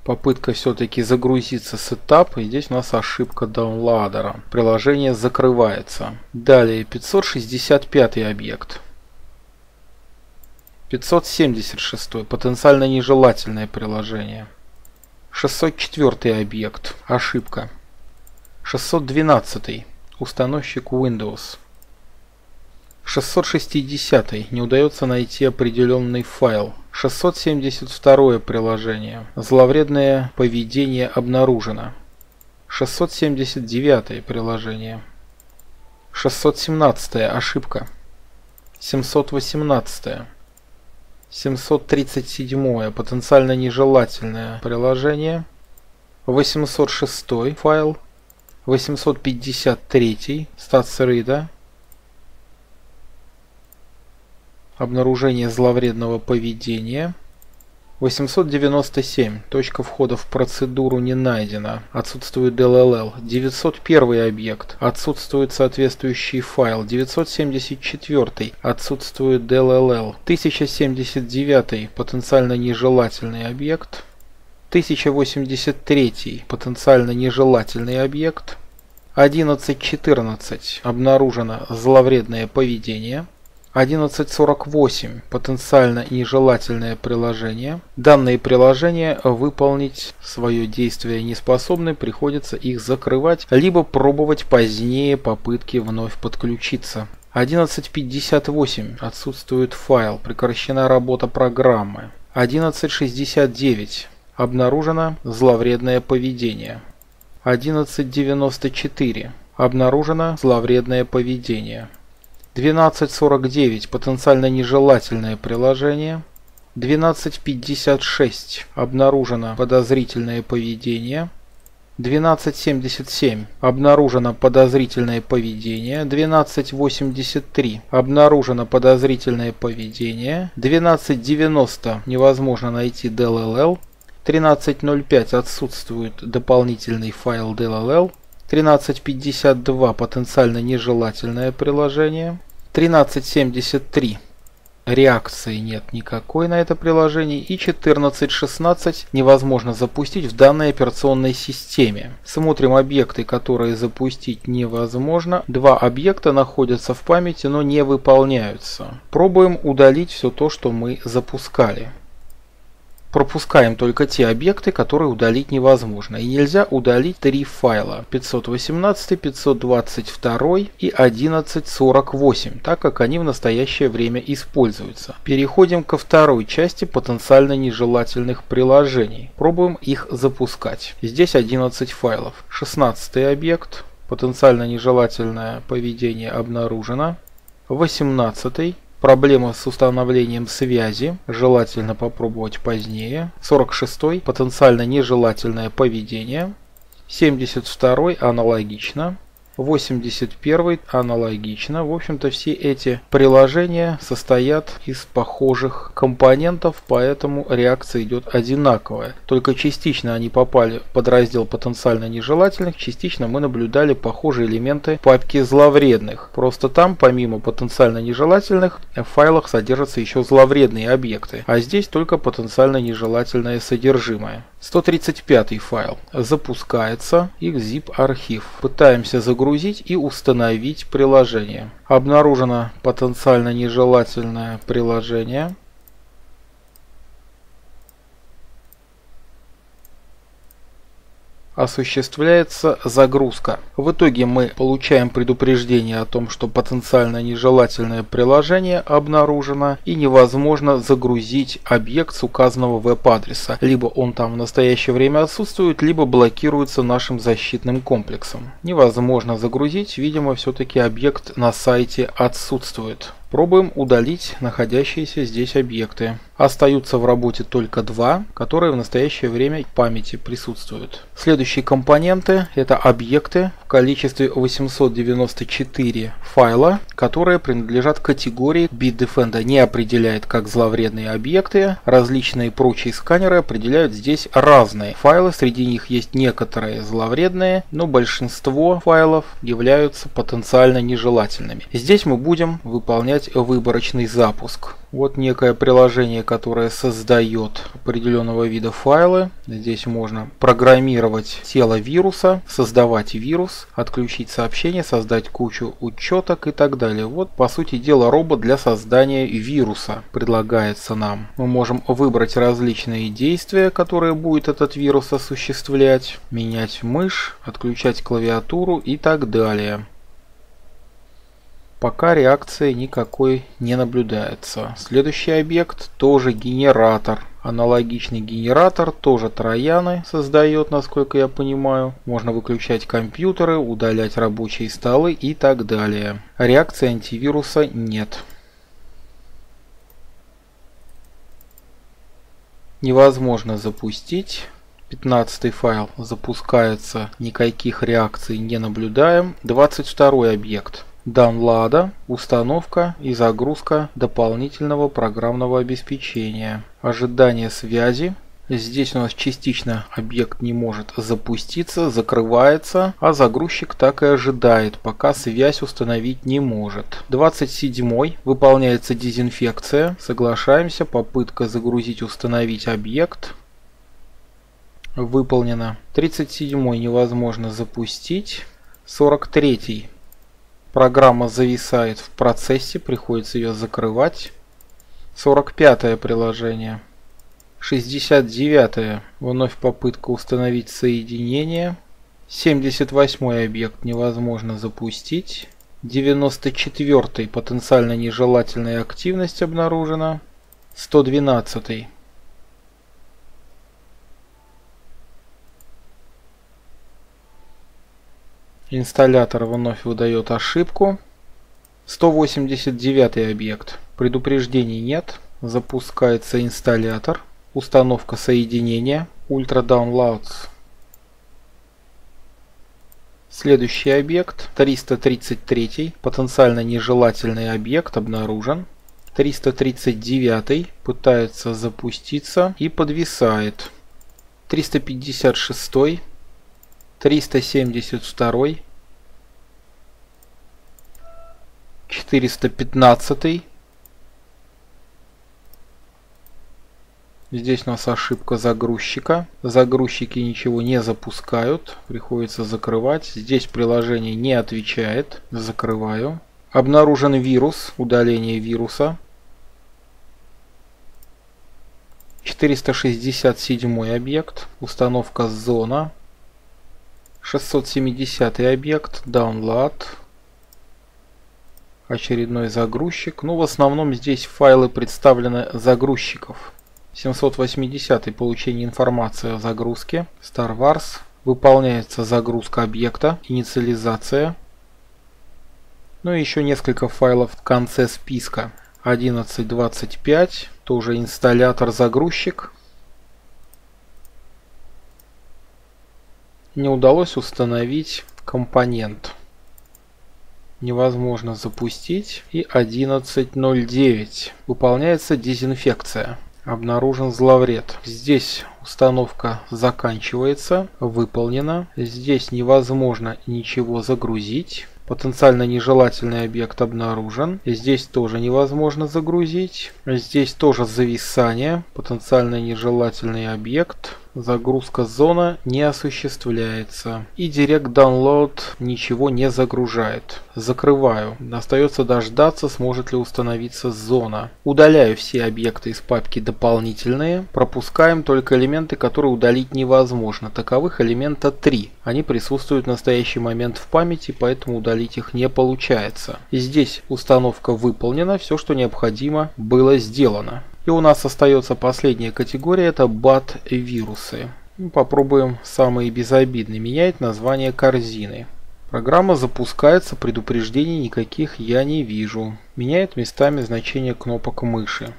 Попытка все-таки загрузиться setup, и здесь у нас ошибка downloader а. Приложение закрывается. Далее 565 объект. 576. Потенциально нежелательное приложение. 604 объект. Ошибка. 612. Установщик Windows. 660. Не удается найти определенный файл. 672 приложение. Зловредное поведение обнаружено. 679 приложение. 617 ошибка. 718 737 потенциально нежелательное приложение, 806 файл, 853 статсреда, обнаружение зловредного поведения, 897. Точка входа в процедуру не найдена. Отсутствует DLL. 901 объект. Отсутствует соответствующий файл. 974. Отсутствует DLL. 1079. Потенциально нежелательный объект. 1083. Потенциально нежелательный объект. 11.14. Обнаружено зловредное поведение. 11.48. Потенциально нежелательное приложение. Данные приложения выполнить свое действие не способны, приходится их закрывать, либо пробовать позднее попытки вновь подключиться. 11.58. Отсутствует файл, прекращена работа программы. 11.69. Обнаружено зловредное поведение. 11.94. Обнаружено зловредное поведение. 12.49 потенциально нежелательное приложение. 12.56 обнаружено подозрительное поведение. 12.77 обнаружено подозрительное поведение. 12.83 обнаружено подозрительное поведение. 12.90 невозможно найти DLL. 13.05 отсутствует дополнительный файл DLL. 1352 потенциально нежелательное приложение. 1373 реакции нет никакой на это приложение и 14.16 невозможно запустить в данной операционной системе. Смотрим объекты, которые запустить невозможно. Два объекта находятся в памяти, но не выполняются. Пробуем удалить все то, что мы запускали. Пропускаем только те объекты, которые удалить невозможно. И нельзя удалить три файла 518, 522 и 1148, так как они в настоящее время используются. Переходим ко второй части потенциально нежелательных приложений. Пробуем их запускать. Здесь 11 файлов. 16 объект. Потенциально нежелательное поведение обнаружено. 18 Проблема с установлением связи, желательно попробовать позднее. 46. Потенциально нежелательное поведение. 72. Аналогично. 81 аналогично. В общем-то все эти приложения состоят из похожих компонентов, поэтому реакция идет одинаковая. Только частично они попали под раздел потенциально нежелательных, частично мы наблюдали похожие элементы папки зловредных. Просто там помимо потенциально нежелательных в файлах содержатся еще зловредные объекты, а здесь только потенциально нежелательное содержимое. 135 файл запускается, xzip архив. Пытаемся загрузить и установить приложение. Обнаружено потенциально нежелательное приложение. Осуществляется загрузка. В итоге мы получаем предупреждение о том, что потенциально нежелательное приложение обнаружено и невозможно загрузить объект с указанного веб-адреса. Либо он там в настоящее время отсутствует, либо блокируется нашим защитным комплексом. Невозможно загрузить, видимо все-таки объект на сайте отсутствует. Пробуем удалить находящиеся здесь объекты. Остаются в работе только два, которые в настоящее время в памяти присутствуют. Следующие компоненты это объекты в количестве 894 файла, которые принадлежат категории Bitdefender не определяет как зловредные объекты, различные прочие сканеры определяют здесь разные файлы, среди них есть некоторые зловредные, но большинство файлов являются потенциально нежелательными. Здесь мы будем выполнять выборочный запуск. Вот некое приложение, которое создает определенного вида файлы. Здесь можно программировать тело вируса, создавать вирус, отключить сообщение, создать кучу учеток и так далее. Вот по сути дела робот для создания вируса предлагается нам. Мы можем выбрать различные действия, которые будет этот вирус осуществлять, менять мышь, отключать клавиатуру и так далее. Пока реакции никакой не наблюдается. Следующий объект тоже генератор. Аналогичный генератор, тоже трояны создает, насколько я понимаю. Можно выключать компьютеры, удалять рабочие столы и так далее. Реакции антивируса нет. Невозможно запустить. 15 файл запускается, никаких реакций не наблюдаем. 22 объект. Download, установка и загрузка дополнительного программного обеспечения. Ожидание связи. Здесь у нас частично объект не может запуститься, закрывается, а загрузчик так и ожидает, пока связь установить не может. 27 выполняется дезинфекция. Соглашаемся, попытка загрузить, установить объект выполнена. 37 невозможно запустить. 43 программа зависает в процессе, приходится ее закрывать. 45 приложение. 69 вновь попытка установить соединение. 78 объект невозможно запустить. 94 потенциально нежелательная активность обнаружена. 112 Инсталлятор вновь выдает ошибку. 189 объект. Предупреждений нет. Запускается инсталлятор. Установка соединения. Ultra Downloads. Следующий объект 333. Потенциально нежелательный объект обнаружен. 339 пытается запуститься и подвисает. 356 372 415 Здесь у нас ошибка загрузчика. Загрузчики ничего не запускают. Приходится закрывать. Здесь приложение не отвечает. Закрываю. Обнаружен вирус. Удаление вируса. 467 объект. Установка зона. 670 объект, download, очередной загрузчик. Ну, в основном здесь файлы представлены загрузчиков. 780 получение информации о загрузке. Star Wars. Выполняется загрузка объекта, инициализация. Ну и еще несколько файлов в конце списка. 11.25, тоже инсталлятор Не удалось установить компонент. Невозможно запустить. И 11.09. Выполняется дезинфекция. Обнаружен зловред. Здесь установка заканчивается, выполнена. Здесь невозможно ничего загрузить. Потенциально нежелательный объект обнаружен. Здесь тоже невозможно загрузить. Здесь тоже зависание. Потенциально нежелательный объект. Загрузка зона не осуществляется. И Direct Download ничего не загружает. Закрываю. Остается дождаться, сможет ли установиться зона. Удаляю все объекты из папки дополнительные. Пропускаем только элементы, которые удалить невозможно. Таковых элемента 3. Они присутствуют в настоящий момент в памяти, поэтому удалить их не получается. И здесь установка выполнена. Все, что необходимо, было сделано. И у нас остается последняя категория, это BAT-вирусы. Ну, попробуем самые безобидные. Меняет название корзины. Программа запускается, предупреждений никаких я не вижу. Меняет местами значение кнопок мыши.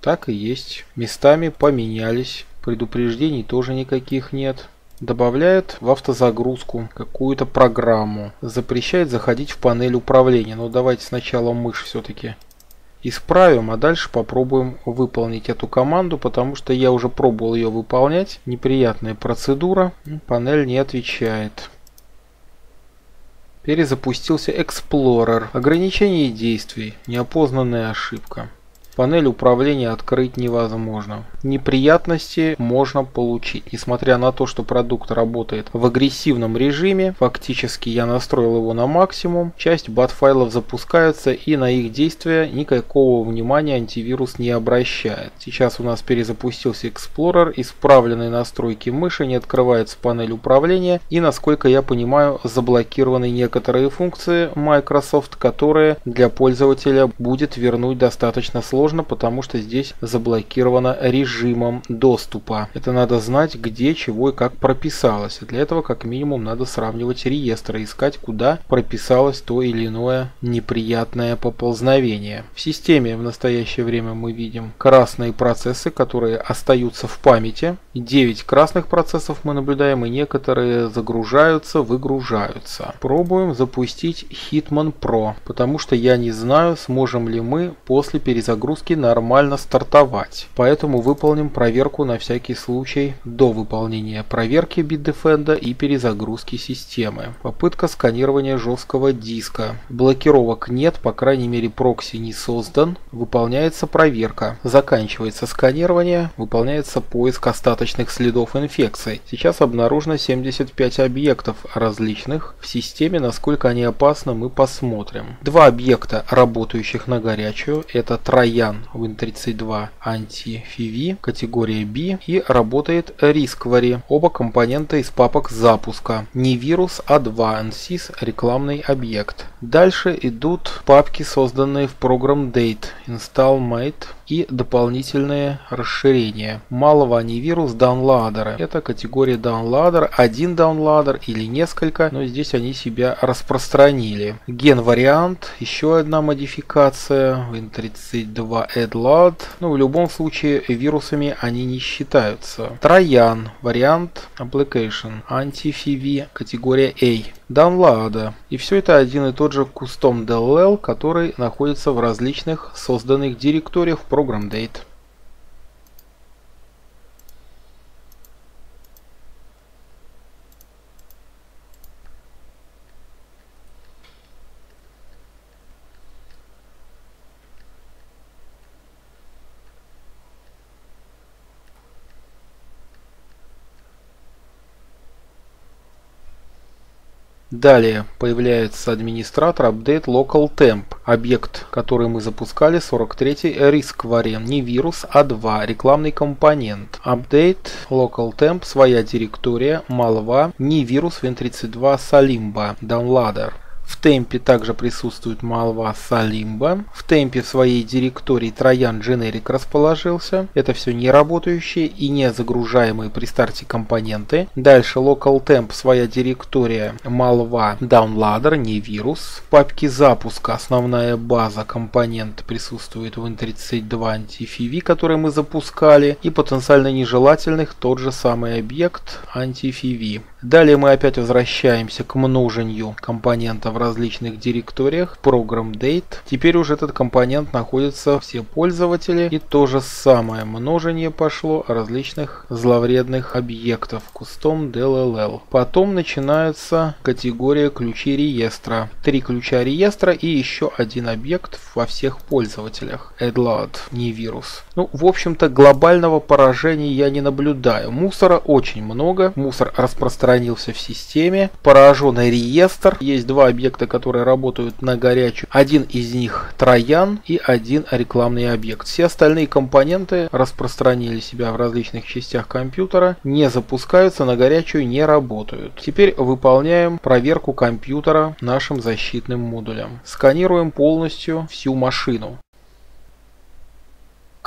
Так и есть. Местами поменялись. Предупреждений тоже никаких нет. Добавляет в автозагрузку какую-то программу. Запрещает заходить в панель управления. Но давайте сначала мышь все-таки исправим, а дальше попробуем выполнить эту команду, потому что я уже пробовал ее выполнять. Неприятная процедура, панель не отвечает. Перезапустился Explorer. Ограничение действий. Неопознанная ошибка. Панель управления открыть невозможно. Неприятности можно получить. Несмотря на то, что продукт работает в агрессивном режиме, фактически я настроил его на максимум, часть бат-файлов запускаются и на их действия никакого внимания антивирус не обращает. Сейчас у нас перезапустился Explorer, исправленные настройки мыши, не открывается панель управления и, насколько я понимаю, заблокированы некоторые функции Microsoft, которые для пользователя будет вернуть достаточно сложно сложно, потому что здесь заблокировано режимом доступа. Это надо знать, где, чего и как прописалось. Для этого как минимум надо сравнивать реестры, искать, куда прописалось то или иное неприятное поползновение. В системе в настоящее время мы видим красные процессы, которые остаются в памяти. 9 красных процессов мы наблюдаем, и некоторые загружаются, выгружаются. Пробуем запустить Hitman Pro, потому что я не знаю, сможем ли мы после перезагрузки нормально стартовать. Поэтому выполним проверку на всякий случай до выполнения проверки Bitdefend и перезагрузки системы. Попытка сканирования жесткого диска. Блокировок нет, по крайней мере прокси не создан. Выполняется проверка. Заканчивается сканирование, выполняется поиск остаточных следов инфекции. Сейчас обнаружено 75 объектов различных. В системе, насколько они опасны, мы посмотрим. Два объекта, работающих на горячую, это Троян Win32 Anti-FIV, категория B, и работает Riskvary, оба компонента из папок запуска. Не вирус, а 2 ANSYS рекламный объект. Дальше идут папки, созданные в Program Date, Install Mate, и дополнительные расширения. Малого антивирус даунладера. Это категория даунладер, один даунладер или несколько, но здесь они себя распространили. Ген вариант, еще одна модификация, Win32 AddLoad. Ну, в любом случае вирусами они не считаются. Троян, вариант Application, Anti-FIV, категория A download. И все это один и тот же кустом DLL, который находится в различных созданных директориях в Program Далее появляется администратор update local temp, объект, который мы запускали, 43 risk не вирус, а 2 рекламный компонент. Update local temp, своя директория, malva, не вирус Win32 Salimba, downloader. В темпе также присутствует Malva Salimba. В темпе своей директории Троян Generic расположился. Это все не работающие и не загружаемые при старте компоненты. Дальше Local Temp своя директория Malva Downloader, не вирус. В папке запуска основная база компонент присутствует в Win32 Anti-FIV, который мы запускали. И потенциально нежелательных тот же самый объект Anti-FIV. Далее мы опять возвращаемся к множению компонента в различных директориях. Program Date. Теперь уже этот компонент находится все пользователи. И то же самое множение пошло различных зловредных объектов. Кустом DLL. Потом начинается категория ключей реестра. Три ключа реестра и еще один объект во всех пользователях. AddLoad, не вирус. Ну, в общем-то, глобального поражения я не наблюдаю. Мусора очень много. Мусор распространяется сохранился в системе. Пораженный реестр. Есть два объекта, которые работают на горячую. Один из них троян и один рекламный объект. Все остальные компоненты распространили себя в различных частях компьютера, не запускаются на горячую, не работают. Теперь выполняем проверку компьютера нашим защитным модулем. Сканируем полностью всю машину.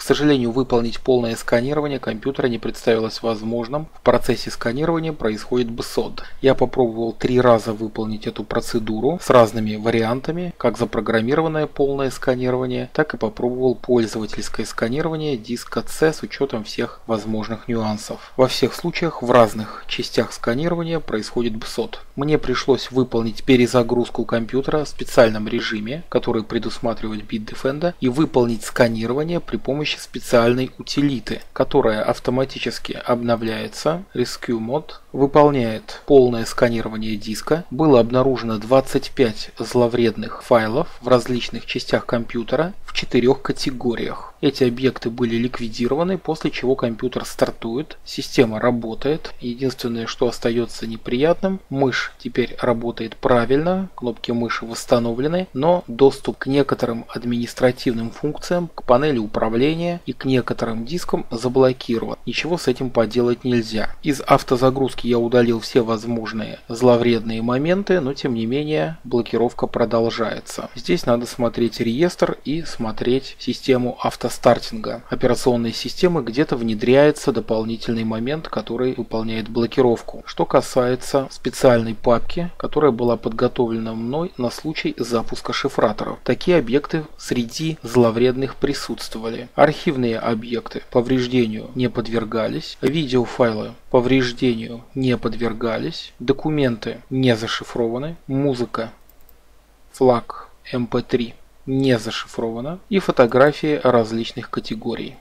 Сожалению, выполнить полное сканирование компьютера не представилось возможным. В процессе сканирования происходит BSOD. Я попробовал три раза выполнить эту процедуру с разными вариантами, как запрограммированное полное сканирование, так и попробовал пользовательское сканирование диска C с учетом всех возможных нюансов. Во всех случаях в разных частях сканирования происходит BSOD. Мне пришлось выполнить перезагрузку компьютера в специальном режиме, который предусматривает Bitdefender, и выполнить сканирование при помощи помощи специальной утилиты, которая автоматически обновляется. Rescue Mod выполняет полное сканирование диска. Было обнаружено 25 зловредных файлов в различных частях компьютера четырех категориях. Эти объекты были ликвидированы, после чего компьютер стартует, система работает. Единственное, что остается неприятным, мышь теперь работает правильно, кнопки мыши восстановлены, но доступ к некоторым административным функциям, к панели управления и к некоторым дискам заблокирован. Ничего с этим поделать нельзя. Из автозагрузки я удалил все возможные зловредные моменты, но тем не менее блокировка продолжается. Здесь надо смотреть реестр и смотреть посмотреть систему автостартинга операционной системы, где-то внедряется дополнительный момент, который выполняет блокировку. Что касается специальной папки, которая была подготовлена мной на случай запуска шифраторов. Такие объекты среди зловредных присутствовали. Архивные объекты повреждению не подвергались, видеофайлы повреждению не подвергались, документы не зашифрованы, музыка, флаг MP3 не зашифрована и фотографии различных категорий.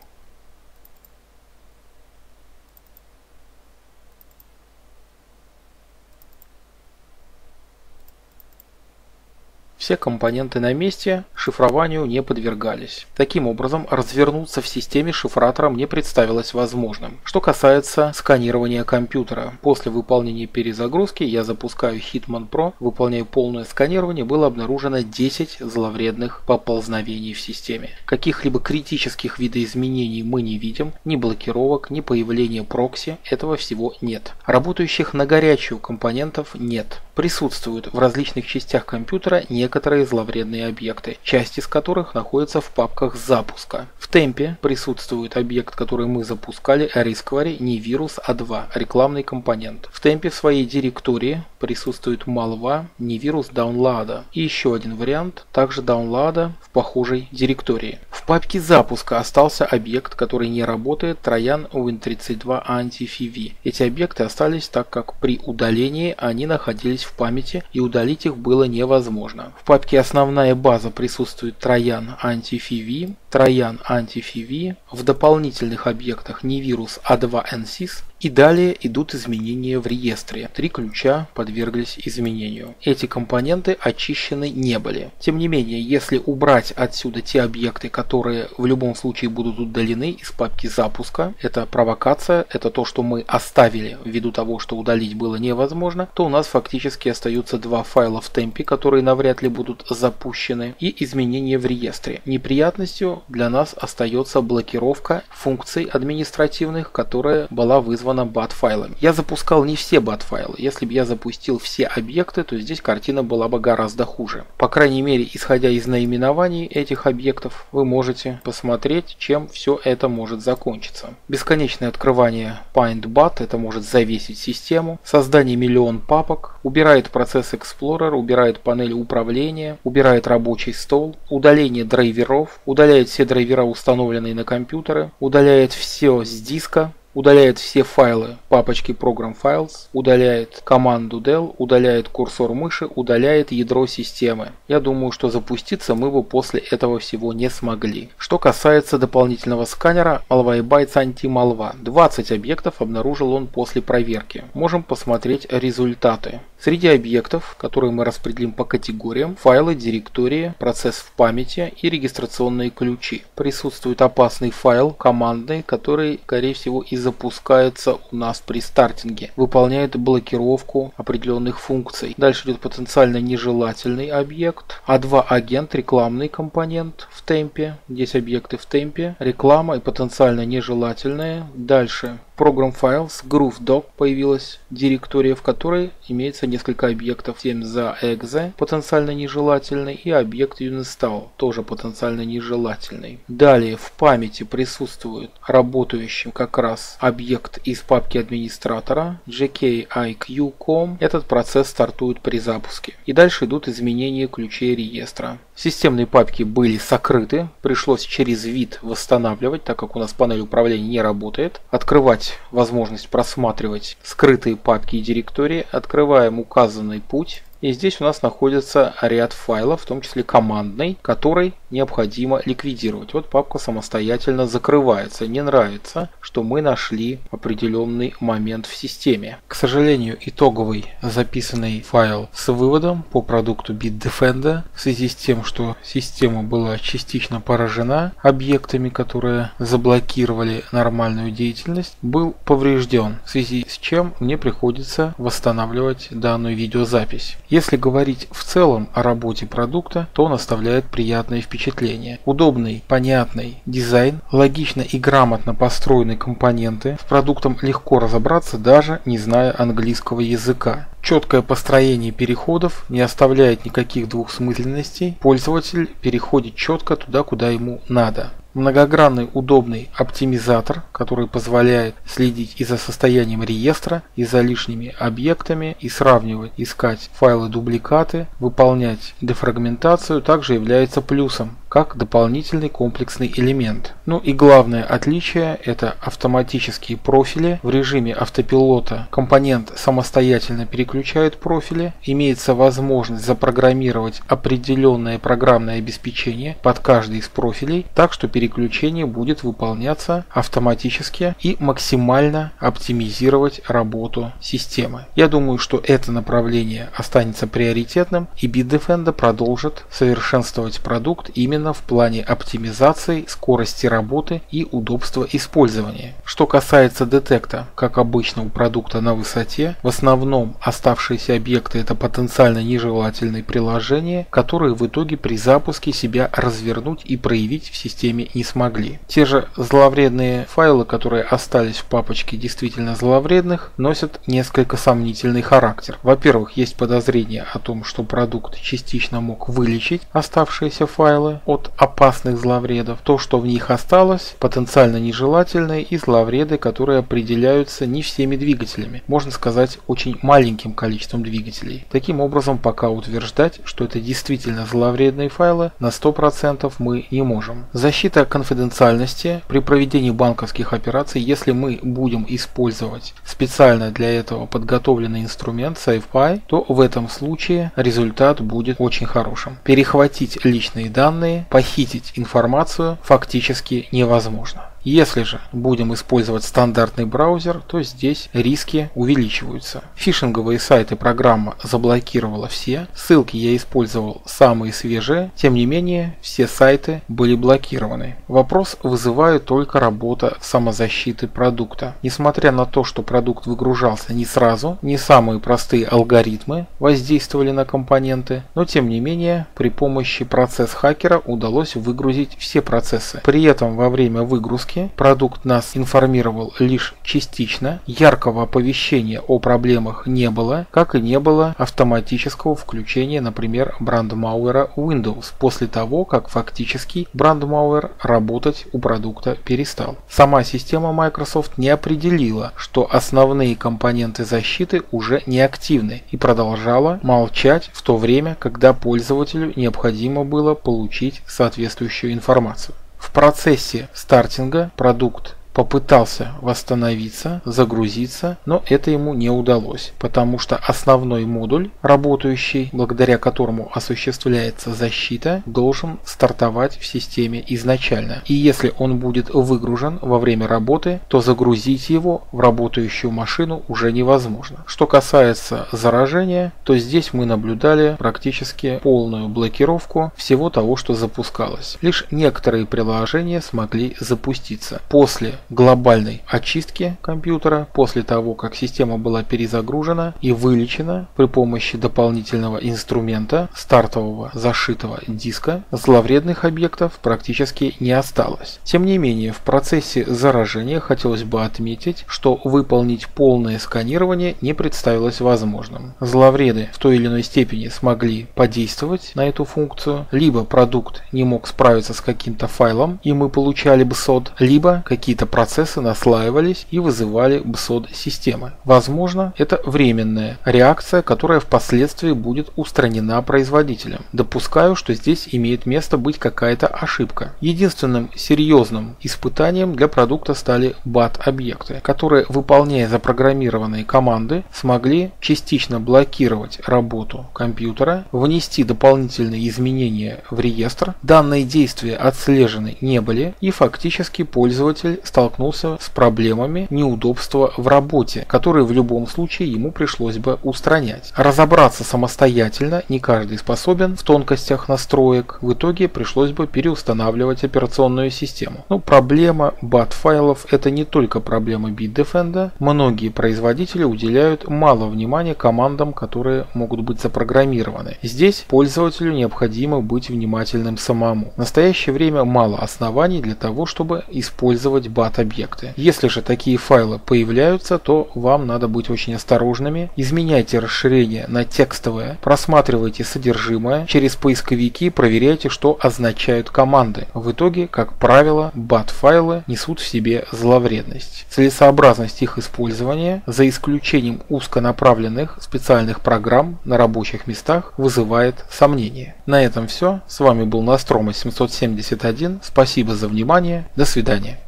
Все компоненты на месте шифрованию не подвергались. Таким образом, развернуться в системе шифратором не представилось возможным. Что касается сканирования компьютера. После выполнения перезагрузки я запускаю Hitman Pro, выполняю полное сканирование, было обнаружено 10 зловредных поползновений в системе. Каких-либо критических видоизменений мы не видим, ни блокировок, ни появления прокси, этого всего нет. Работающих на горячую компонентов нет. Присутствуют в различных частях компьютера некоторые некоторые зловредные объекты, часть из которых находится в папках запуска. В темпе присутствует объект, который мы запускали, Risquary, не вирус, а 2, рекламный компонент. В темпе в своей директории присутствует malva, не вирус даунлада. И еще один вариант, также даунлада в похожей директории. В папке запуска остался объект, который не работает, Троян Win32 Anti-FV. Эти объекты остались так как при удалении они находились в памяти и удалить их было невозможно. В папке «Основная база» присутствует троян антифиви, троян антифиви, в дополнительных объектах не вирус А2NSYS и далее идут изменения в реестре. Три ключа подверглись изменению. Эти компоненты очищены не были. Тем не менее, если убрать отсюда те объекты, которые в любом случае будут удалены из папки запуска, это провокация, это то, что мы оставили ввиду того, что удалить было невозможно, то у нас фактически остаются два файла в темпе, которые навряд ли будут запущены, и изменения в реестре. Неприятностью для нас остается блокировка функций административных, которая была вызвана вызвана бат-файлами. Я запускал не все бат-файлы. Если бы я запустил все объекты, то здесь картина была бы гораздо хуже. По крайней мере, исходя из наименований этих объектов, вы можете посмотреть, чем все это может закончиться. Бесконечное открывание PindBat, это может завесить систему. Создание миллион папок, убирает процесс Explorer, убирает панель управления, убирает рабочий стол, удаление драйверов, удаляет все драйвера, установленные на компьютеры, удаляет все с диска, удаляет все файлы папочки Program Files, удаляет команду del, удаляет курсор мыши, удаляет ядро системы. Я думаю, что запуститься мы бы после этого всего не смогли. Что касается дополнительного сканера Malwarebytes Anti-Malwa, 20 объектов обнаружил он после проверки. Можем посмотреть результаты. Среди объектов, которые мы распределим по категориям, файлы, директории, процесс в памяти и регистрационные ключи. Присутствует опасный файл командный, который, скорее всего, и запускается у нас при стартинге. Выполняет блокировку определенных функций. Дальше идет потенциально нежелательный объект. А2 агент, рекламный компонент в темпе. Здесь объекты в темпе. Реклама и потенциально нежелательные. Дальше Program Files GrooveDoc появилась директория, в которой имеется несколько объектов 7 за exe, потенциально нежелательный, и объект uninstall, тоже потенциально нежелательный. Далее в памяти присутствует работающий как раз объект из папки администратора jkiq.com. Этот процесс стартует при запуске. И дальше идут изменения ключей реестра. Системные папки были сокрыты, пришлось через вид восстанавливать, так как у нас панель управления не работает. Открывать возможность просматривать скрытые папки и директории. Открываем указанный путь. И здесь у нас находится ряд файлов, в том числе командный, который необходимо ликвидировать. Вот папка самостоятельно закрывается. Не нравится, что мы нашли определенный момент в системе. К сожалению, итоговый записанный файл с выводом по продукту Bitdefender в связи с тем, что система была частично поражена объектами, которые заблокировали нормальную деятельность, был поврежден, в связи с чем мне приходится восстанавливать данную видеозапись. Если говорить в целом о работе продукта, то он оставляет приятное впечатление. Удобный, понятный дизайн, логично и грамотно построенные компоненты. С продуктом легко разобраться даже не зная английского языка. Четкое построение переходов не оставляет никаких двухсмысленностей. Пользователь переходит четко туда, куда ему надо многогранный удобный оптимизатор, который позволяет следить и за состоянием реестра, и за лишними объектами, и сравнивать, искать файлы-дубликаты, выполнять дефрагментацию, также является плюсом как дополнительный комплексный элемент. Ну и главное отличие это автоматические профили. В режиме автопилота компонент самостоятельно переключает профили. Имеется возможность запрограммировать определенное программное обеспечение под каждый из профилей, так что переключение будет выполняться автоматически и максимально оптимизировать работу системы. Я думаю, что это направление останется приоритетным и Bitdefender продолжит совершенствовать продукт именно именно в плане оптимизации, скорости работы и удобства использования. Что касается детекта, как обычно у продукта на высоте, в основном оставшиеся объекты это потенциально нежелательные приложения, которые в итоге при запуске себя развернуть и проявить в системе не смогли. Те же зловредные файлы, которые остались в папочке действительно зловредных, носят несколько сомнительный характер. Во-первых, есть подозрение о том, что продукт частично мог вылечить оставшиеся файлы от опасных зловредов. То, что в них осталось, потенциально нежелательные и зловреды, которые определяются не всеми двигателями. Можно сказать, очень маленьким количеством двигателей. Таким образом, пока утверждать, что это действительно зловредные файлы, на 100% мы не можем. Защита конфиденциальности при проведении банковских операций, если мы будем использовать специально для этого подготовленный инструмент SafePy, то в этом случае результат будет очень хорошим. Перехватить личные данные похитить информацию фактически невозможно. Если же будем использовать стандартный браузер, то здесь риски увеличиваются. Фишинговые сайты программа заблокировала все, ссылки я использовал самые свежие, тем не менее все сайты были блокированы. Вопрос вызывает только работа самозащиты продукта. Несмотря на то, что продукт выгружался не сразу, не самые простые алгоритмы воздействовали на компоненты, но тем не менее при помощи процесс хакера удалось выгрузить все процессы. При этом во время выгрузки ошибки, продукт нас информировал лишь частично, яркого оповещения о проблемах не было, как и не было автоматического включения, например, брандмауэра Windows после того, как фактически брандмауэр работать у продукта перестал. Сама система Microsoft не определила, что основные компоненты защиты уже не активны и продолжала молчать в то время, когда пользователю необходимо было получить соответствующую информацию. В процессе стартинга продукт попытался восстановиться, загрузиться, но это ему не удалось, потому что основной модуль, работающий, благодаря которому осуществляется защита, должен стартовать в системе изначально. И если он будет выгружен во время работы, то загрузить его в работающую машину уже невозможно. Что касается заражения, то здесь мы наблюдали практически полную блокировку всего того, что запускалось. Лишь некоторые приложения смогли запуститься. После глобальной очистки компьютера после того, как система была перезагружена и вылечена при помощи дополнительного инструмента стартового зашитого диска, зловредных объектов практически не осталось. Тем не менее, в процессе заражения хотелось бы отметить, что выполнить полное сканирование не представилось возможным. Зловреды в той или иной степени смогли подействовать на эту функцию, либо продукт не мог справиться с каким-то файлом, и мы получали бы сод, либо какие-то процессы наслаивались и вызывали BSOD системы. Возможно, это временная реакция, которая впоследствии будет устранена производителем. Допускаю, что здесь имеет место быть какая-то ошибка. Единственным серьезным испытанием для продукта стали BAT-объекты, которые, выполняя запрограммированные команды, смогли частично блокировать работу компьютера, внести дополнительные изменения в реестр. Данные действия отслежены не были и фактически пользователь стал столкнулся с проблемами неудобства в работе, которые в любом случае ему пришлось бы устранять. Разобраться самостоятельно не каждый способен в тонкостях настроек, в итоге пришлось бы переустанавливать операционную систему. Но проблема BAT-файлов это не только проблема Bitdefender, многие производители уделяют мало внимания командам, которые могут быть запрограммированы. Здесь пользователю необходимо быть внимательным самому. В настоящее время мало оснований для того, чтобы использовать BAT-объекты. Если же такие файлы появляются, то вам надо быть очень осторожными. Изменяйте расширение на текстовое, просматривайте содержимое, через поисковики проверяйте, что означают команды. В итоге, как правило, BAT-файлы несут в себе зловредность. Целесообразность их использования, за исключением узконаправленных специальных программ на рабочих местах, вызывает сомнения. На этом все. С вами был Настрома 771. Спасибо за внимание. До свидания.